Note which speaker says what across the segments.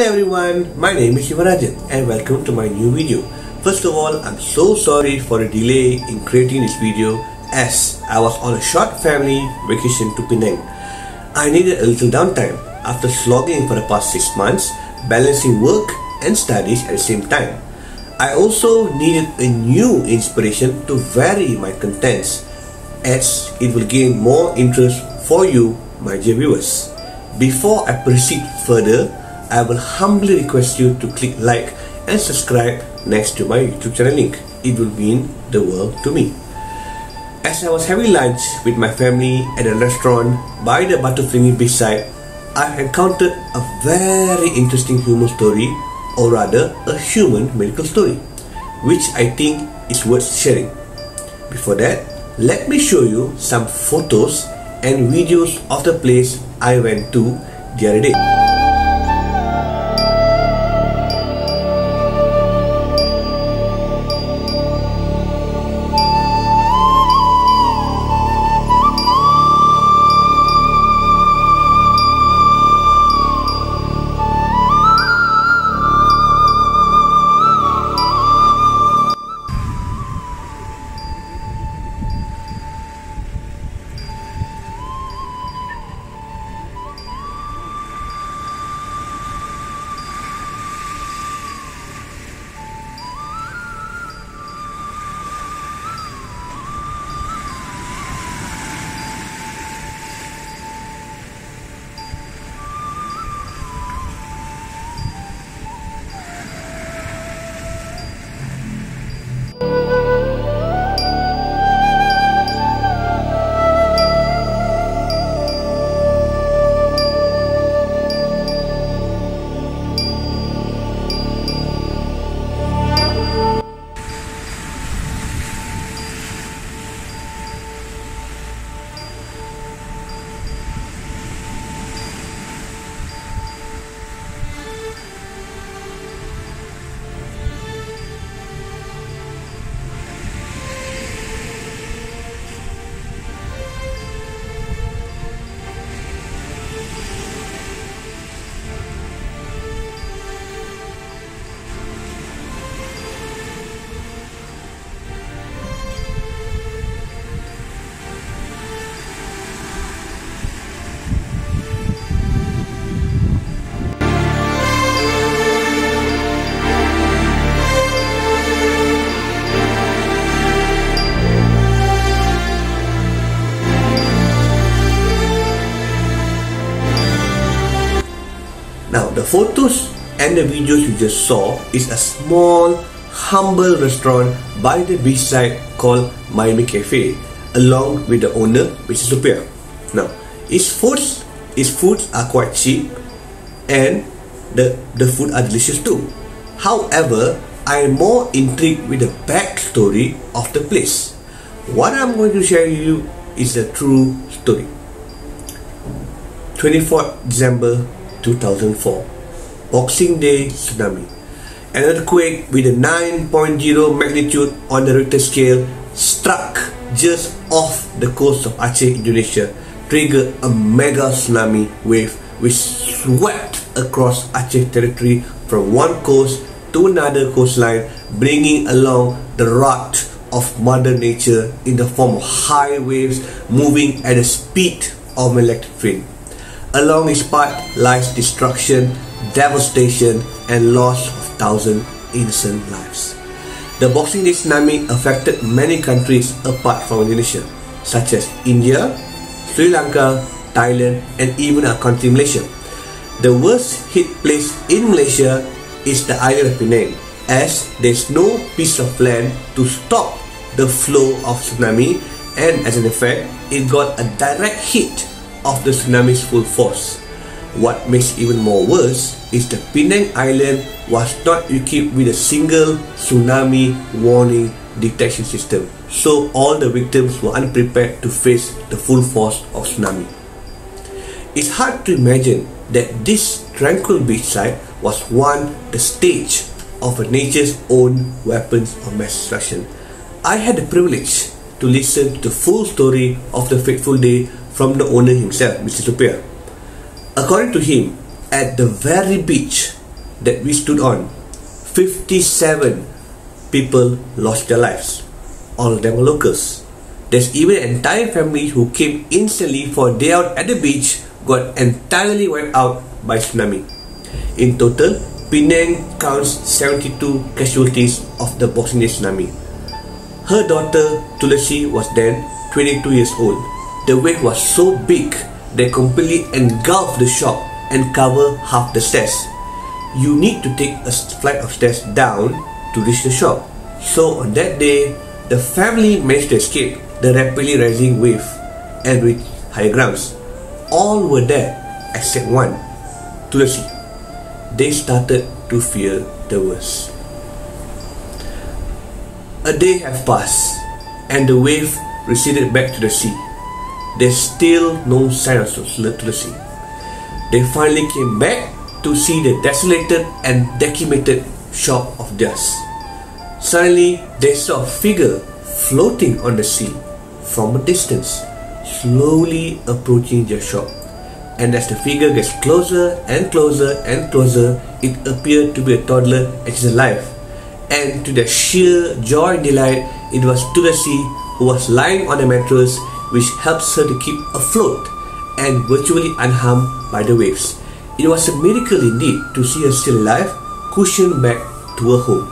Speaker 1: Hello everyone, my name is Yuvarajan and welcome to my new video. First of all, I'm so sorry for the delay in creating this video as I was on a short family vacation to Penang. I needed a little downtime after slogging for the past 6 months, balancing work and studies at the same time. I also needed a new inspiration to vary my contents as it will gain more interest for you, my dear viewers. Before I proceed further, I will humbly request you to click like and subscribe next to my YouTube channel link. It will mean the world to me. As I was having lunch with my family at a restaurant by the Batu Ferringhi beachside, I encountered a very interesting human story, or rather, a human medical story, which I think is worth sharing. Before that, let me show you some photos and videos of the place I went to the other day. Now, the photos and the videos you just saw is a small, humble restaurant by the beachside called Miami Cafe, along with the owner, Mr. Supir. Now, its foods, its foods are quite cheap, and the the food are delicious too. However, I am more intrigued with the backstory of the place. What I'm going to share you is the true story. 24th December 2004 Boxing Day tsunami. An earthquake with a 9.0 magnitude on the Richter scale struck just off the coast of Aceh, Indonesia triggered a mega tsunami wave which swept across Aceh territory from one coast to another coastline bringing along the wrath of mother nature in the form of high waves moving at the speed of an electric train Along its path lies destruction, devastation, and loss of thousands innocent lives. The Boxing Day tsunami affected many countries apart from Indonesia, such as India, Sri Lanka, Thailand, and even our country Malaysia. The worst hit place in Malaysia is the island of Penang, as there's no piece of land to stop the flow of tsunami, and as an effect, it got a direct hit of the tsunami's full force. What makes even more worse is the Penang Island was not equipped with a single tsunami warning detection system, so all the victims were unprepared to face the full force of tsunami. It's hard to imagine that this tranquil beachside was one the stage of nature's own weapons of mass destruction. I had the privilege to listen to the full story of the fateful day from the owner himself, Mr. Supir. According to him, at the very beach that we stood on, 57 people lost their lives. All of them were locals. There's even an entire family who came instantly for a day out at the beach got entirely wiped out by tsunami. In total, Penang counts 72 casualties of the Day tsunami. Her daughter Tulasi was then 22 years old. The wave was so big that completely engulfed the shop and covered half the stairs. You need to take a flight of stairs down to reach the shop. So on that day, the family managed to escape the rapidly rising wave and reach higher grounds. All were there except one, Tulasi. They started to fear the worst. A day have passed and the wave receded back to the sea. There's still no sign of Tulasi. They finally came back to see the desolated and decimated shop of theirs. Suddenly, they saw a figure floating on the sea from a distance, slowly approaching their shop. And as the figure gets closer and closer and closer, it appeared to be a toddler and she's alive. And to their sheer joy and delight, it was Tulasi who was lying on a mattress which helps her to keep afloat and virtually unharmed by the waves. It was a miracle indeed to see her still alive, cushioned back to her home.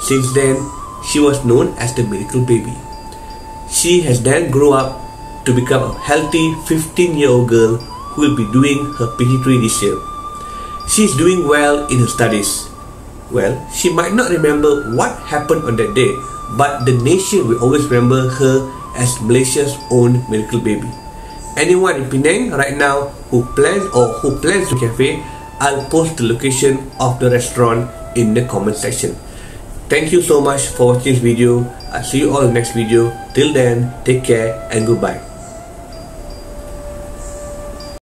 Speaker 1: Since then, she was known as the miracle baby. She has then grown up to become a healthy 15 year old girl who will be doing her PT3 this year. She is doing well in her studies. Well, she might not remember what happened on that day, but the nation will always remember her as Malaysia's own miracle baby. Anyone in Penang right now who plans or who plans to cafe, I'll post the location of the restaurant in the comment section. Thank you so much for watching this video. I'll see you all next video. Till then, take care and goodbye.